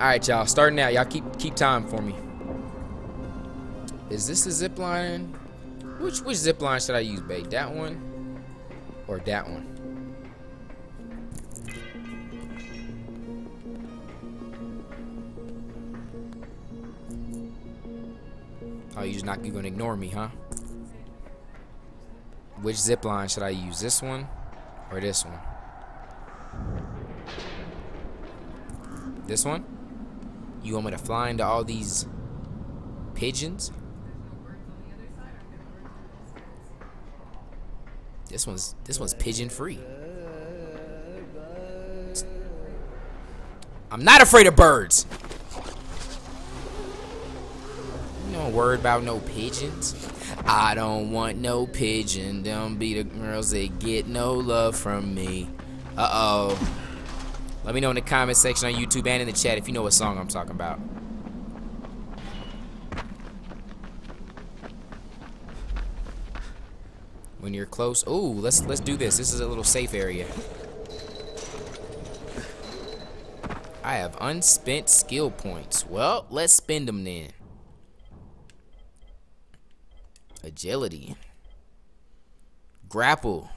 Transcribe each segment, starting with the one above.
Alright, y'all. Starting out, Y'all keep keep time for me. Is this the zip line? Which which zip line should I use, babe? That one? Or that one? Oh, you just not you gonna ignore me, huh? Which zip line should I use? This one or this one? This one? You want me to fly into all these pigeons? This one's this one's pigeon free. I'm not afraid of birds. You don't worry about no pigeons. I don't want no pigeon. Don't be the girls that get no love from me. Uh oh. Let me know in the comment section on YouTube and in the chat if you know what song I'm talking about. When you're close. Oh, let's let's do this. This is a little safe area. I have unspent skill points. Well, let's spend them then. Agility. Grapple.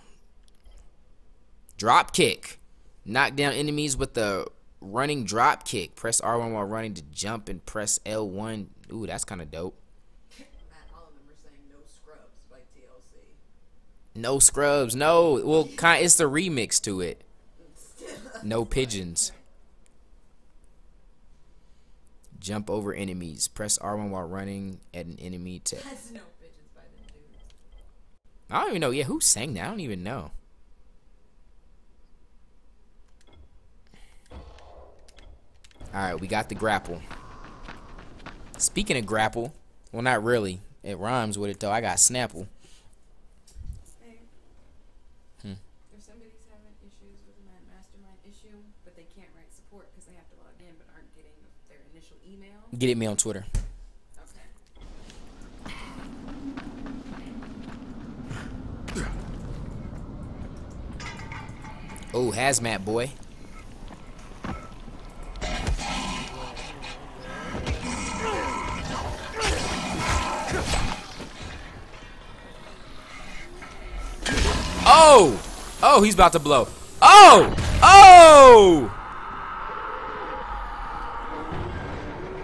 Drop kick. Knock down enemies with the running drop kick. Press R1 while running to jump and press L1. Ooh, that's kind of dope. No scrubs. No. Well, kind it's the remix to it. No pigeons. Jump over enemies. Press R1 while running at an enemy to. I don't even know. Yeah, who sang that? I don't even know. Alright, we got the grapple. Speaking of grapple, well, not really. It rhymes with it, though. I got Snapple. Hmm. If somebody's having issues with mastermind issue, but they can't write support because they have to log in but aren't getting their initial email. Get at me on Twitter. Oh, hazmat boy. Oh! Oh, he's about to blow. Oh! Oh!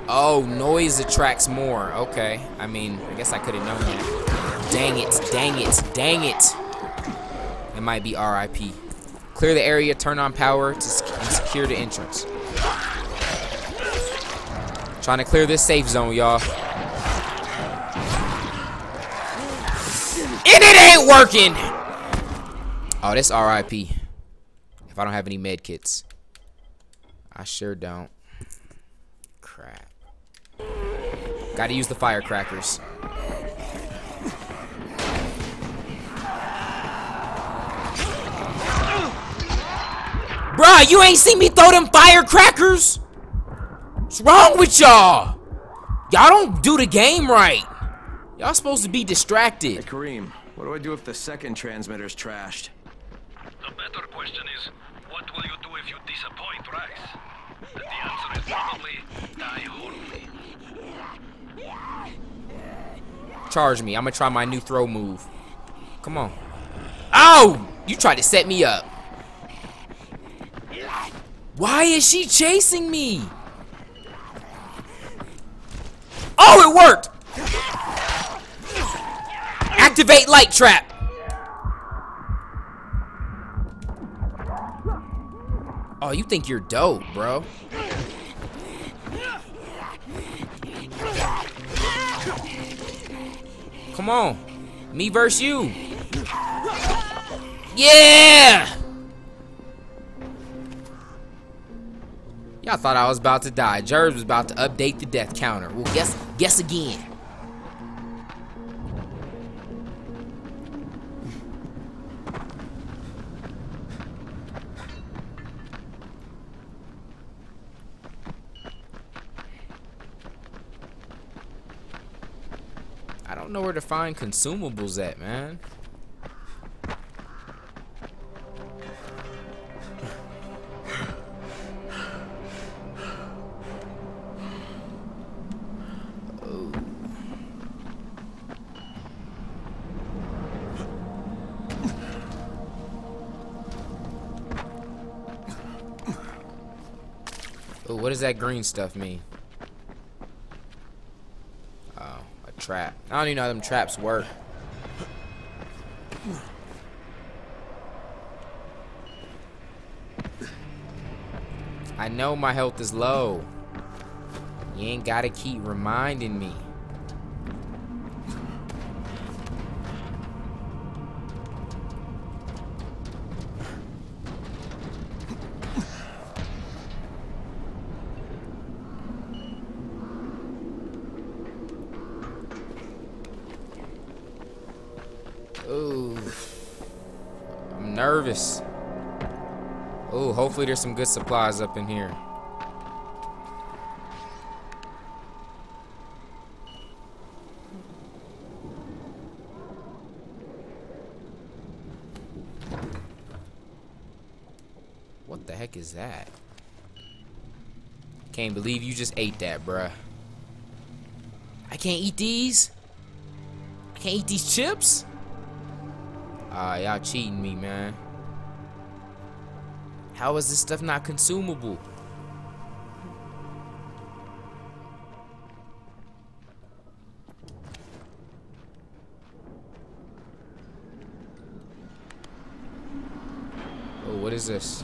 Oh, noise attracts more. Okay. I mean, I guess I could have known that. Dang it. Dang it. Dang it. It might be RIP. Clear the area, turn on power to secure the entrance. Trying to clear this safe zone, y'all. And it ain't working! Oh, that's RIP. If I don't have any med kits. I sure don't. Crap. Gotta use the firecrackers. Bruh, you ain't seen me throw them firecrackers? What's wrong with y'all? Y'all don't do the game right. Y'all supposed to be distracted. Hey, Kareem, what do I do if the second transmitter's trashed? Charge me. I'm gonna try my new throw move. Come on. Oh! You tried to set me up. Why is she chasing me? Oh, it worked! Activate light trap. Oh, you think you're dope, bro. Come on. Me versus you. Yeah! Y'all thought I was about to die. Jerz was about to update the death counter. Well, guess guess again. know where to find consumables at, man. Ooh, what does that green stuff mean? Trap. I don't even know how them traps work. I know my health is low. You ain't gotta keep reminding me. Ooh. I'm nervous. Ooh, hopefully there's some good supplies up in here. What the heck is that? Can't believe you just ate that, bruh. I can't eat these? I can't eat these chips? Ah, y'all cheating me, man. How is this stuff not consumable? Oh, what is this?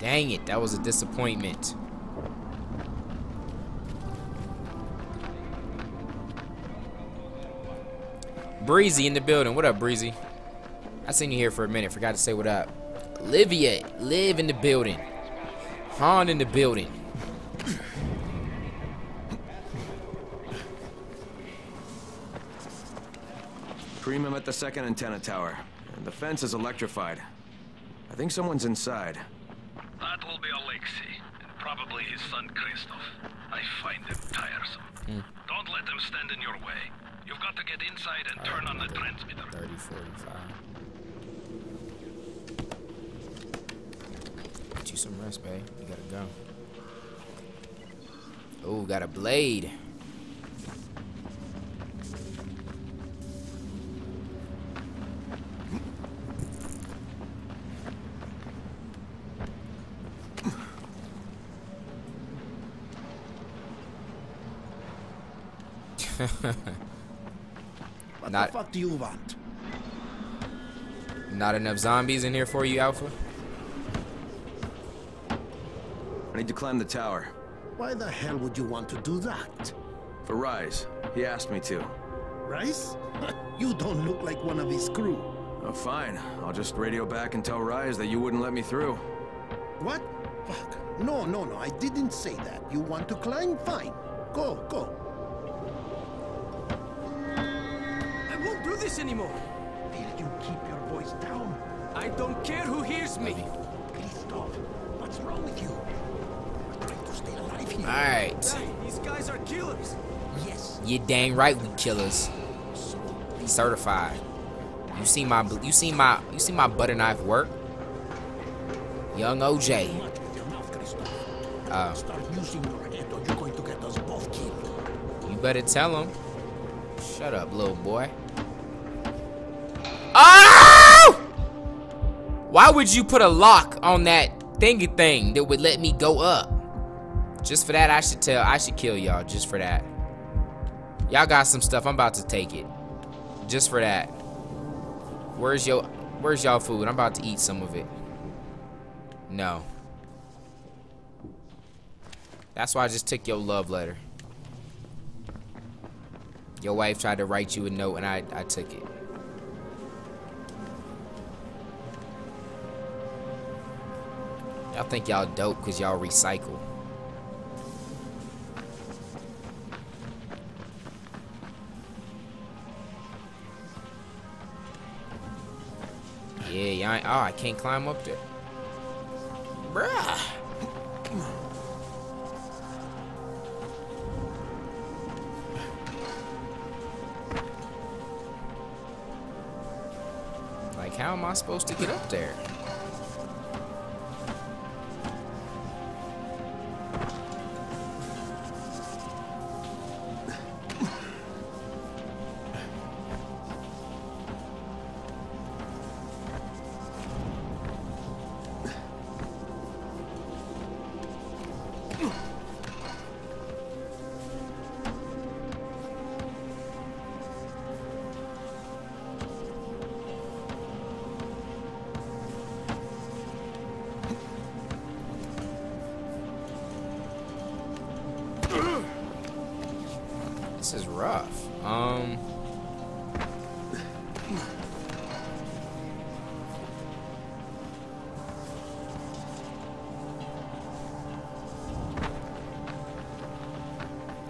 Dang it, that was a disappointment. Breezy in the building. What up, Breezy? I seen you here for a minute. Forgot to say what up. Olivia, live in the building. Han in the building. Premium at the second antenna tower. The fence is electrified. I think someone's inside. Will be Alexei, and probably his son Christoph. I find them tiresome. Hmm. Don't let them stand in your way. You've got to get inside and turn on the transmitter. 30, 45. Get you some rest, babe. You gotta go. Oh, got a blade. What Not- the fuck do you want? Not enough zombies in here for you, Alpha? I need to climb the tower. Why the hell would you want to do that? For Rais. He asked me to. Rais? you don't look like one of his crew. Oh, fine. I'll just radio back and tell Rais that you wouldn't let me through. What? Fuck. No, no, no, I didn't say that. You want to climb? Fine. Go, go. Won't do this anymore. Will you keep your voice down? I don't care who hears me. Christoph, what's wrong with you? We're trying to stay alive here. Alright. Hey, these guys are killers. Yes. You dang right we killers. Certified. You see my you see my you see my butter knife work? Young OJ. Much with your mouth, Christoph. Uh. Start using your head or you're going to get us both killed. You better tell him. Shut up, little boy. Oh! Why would you put a lock on that thingy thing that would let me go up? Just for that, I should tell. I should kill y'all. Just for that. Y'all got some stuff. I'm about to take it. Just for that. Where's your Where's y'all food? I'm about to eat some of it. No. That's why I just took your love letter. Your wife tried to write you a note and I, I took it. Y'all think y'all dope because y'all recycle. Yeah, y'all oh, I can't climb up there. Bruh. Like, how am I supposed to get up there?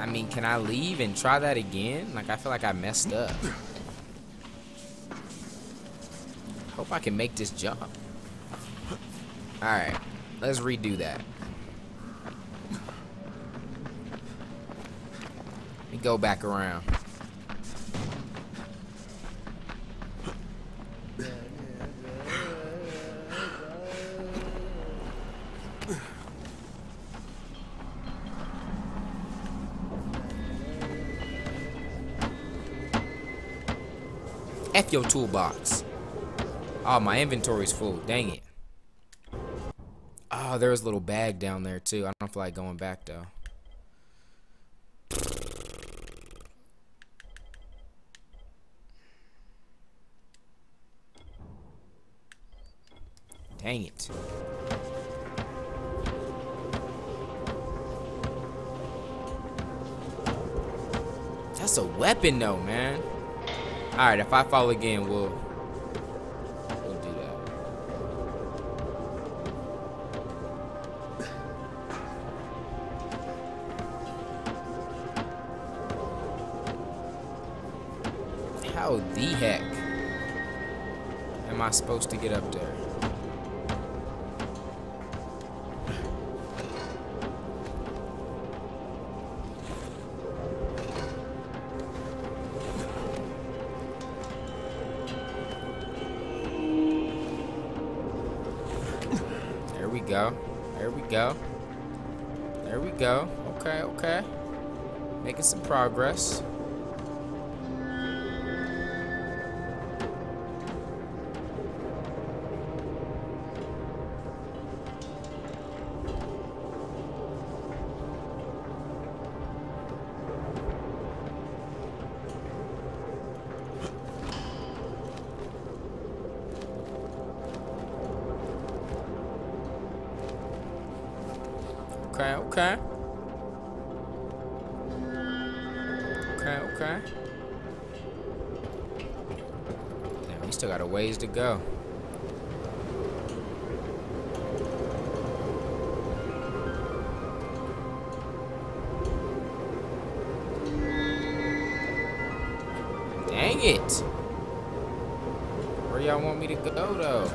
I mean, can I leave and try that again? Like, I feel like I messed up. Hope I can make this jump. Alright, let's redo that. Let me go back around. Your toolbox. Oh, my inventory's full. Dang it. Ah, oh, there's a little bag down there too. I don't feel like going back though. Dang it. That's a weapon though, man. Alright, if I fall again, we'll we'll do that. How the heck am I supposed to get up there? There go. Okay, okay. Making some progress. Okay, okay. Okay. Damn, we still got a ways to go. Dang it! Where y'all want me to go, though?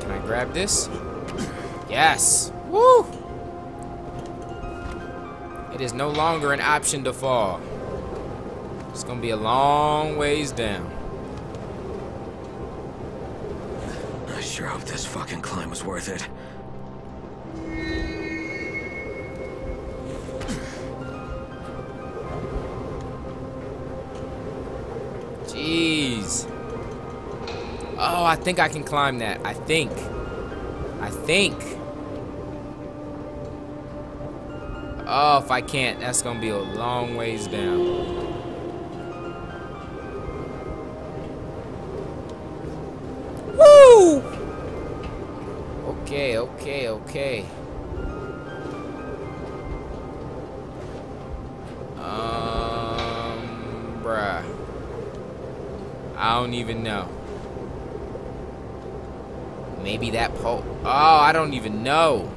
Can I grab this? Yes! Woo! It is no longer an option to fall. It's gonna be a long ways down. I sure hope this fucking climb was worth it. Jeez. Oh, I think I can climb that. I think. I think. Oh, if I can't, that's gonna be a long ways down. Woo! Okay, okay, okay. Um, bruh. I don't even know. Maybe that pole. Oh, I don't even know.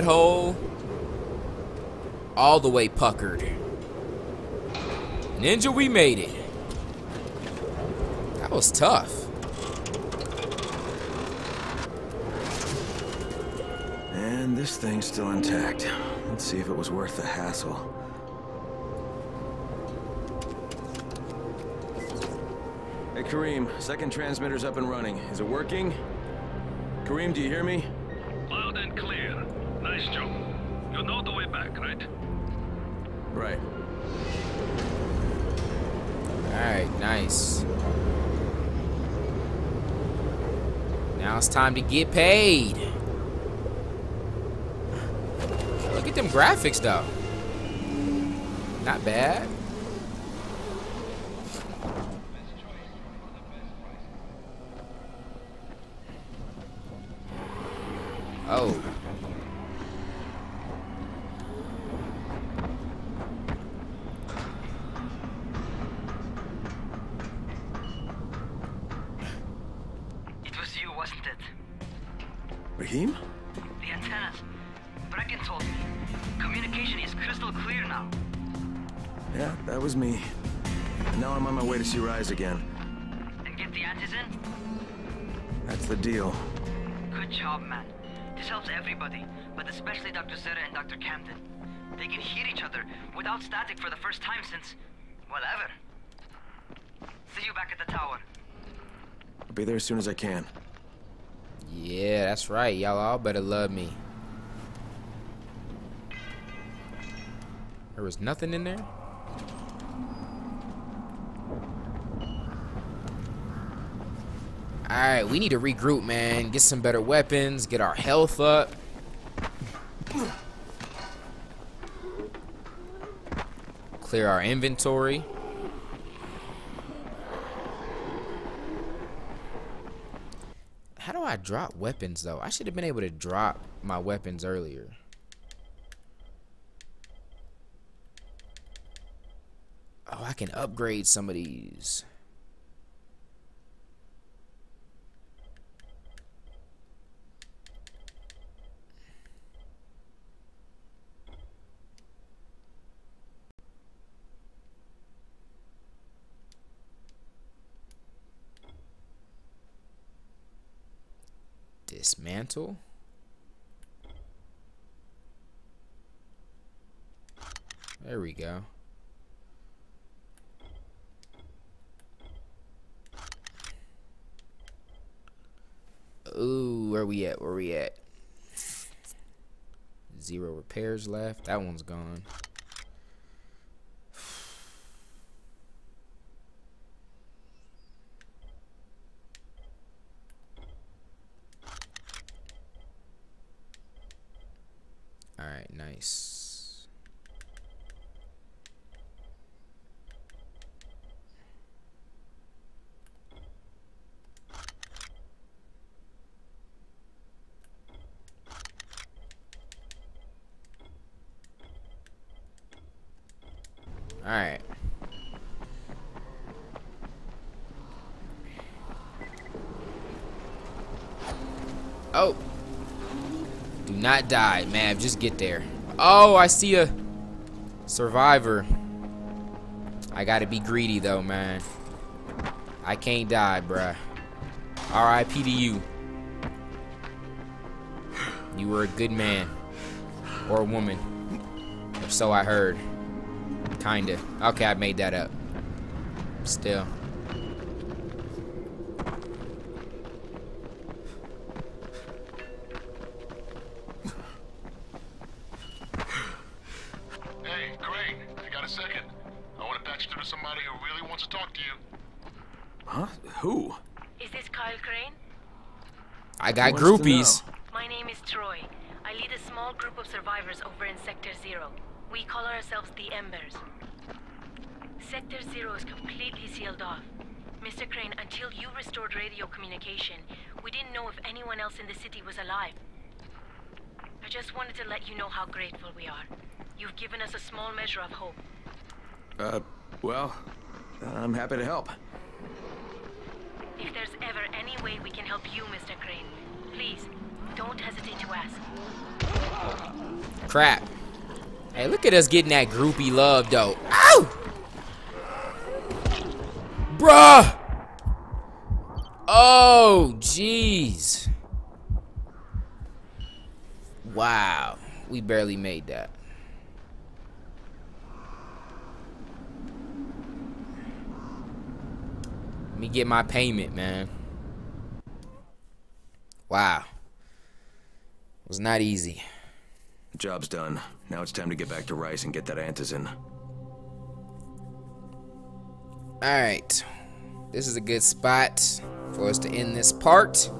Butthole. All the way puckered. Ninja, we made it. That was tough. And this thing's still intact. Let's see if it was worth the hassle. Hey, Kareem, second transmitter's up and running. Is it working? Kareem, do you hear me? Alright, nice. Now it's time to get paid. Look at them graphics though. Not bad. Oh. Rahim? The antennas. Brecken told me. Communication is crystal clear now. Yeah, that was me. And now I'm on my way to see Rais again. And get the antizin? That's the deal. Good job, man. This helps everybody, but especially Dr. Zere and Dr. Camden. They can hear each other without static for the first time since, well, ever. See you back at the tower. I'll be there as soon as I can. Yeah, that's right. Y'all all better love me. There was nothing in there? Alright, we need to regroup, man. Get some better weapons, get our health up. Clear our inventory. How I drop weapons, though? I should have been able to drop my weapons earlier. Oh, I can upgrade some of these. Dismantle. There we go. Ooh, where we at? Where we at? Zero repairs left. That one's gone. Nice. Alright. Oh. Do not die, man. Just get there. Oh, I see a survivor. I gotta be greedy though, man. I can't die, bruh. R.I.P. to you. You were a good man. Or a woman. Or so I heard. Kinda. Okay, I made that up. Still. I got Who wants to groupies. My name is Troy. I lead a small group of survivors over in Sector Zero. We call ourselves the Embers. Sector Zero is completely sealed off. Mr. Crane, until you restored radio communication, we didn't know if anyone else in the city was alive. I just wanted to let you know how grateful we are. You've given us a small measure of hope. Uh, well, I'm happy to help. If there's ever any way we can help you, Mr. Crane, please, don't hesitate to ask. Crap. Hey, look at us getting that groupie love, though. Ow! Bruh! Oh, jeez. Wow. We barely made that. Let me get my payment, man. Wow. It was not easy. Job's done. Now it's time to get back to Rais and get that antizin. Alright. This is a good spot for us to end this part.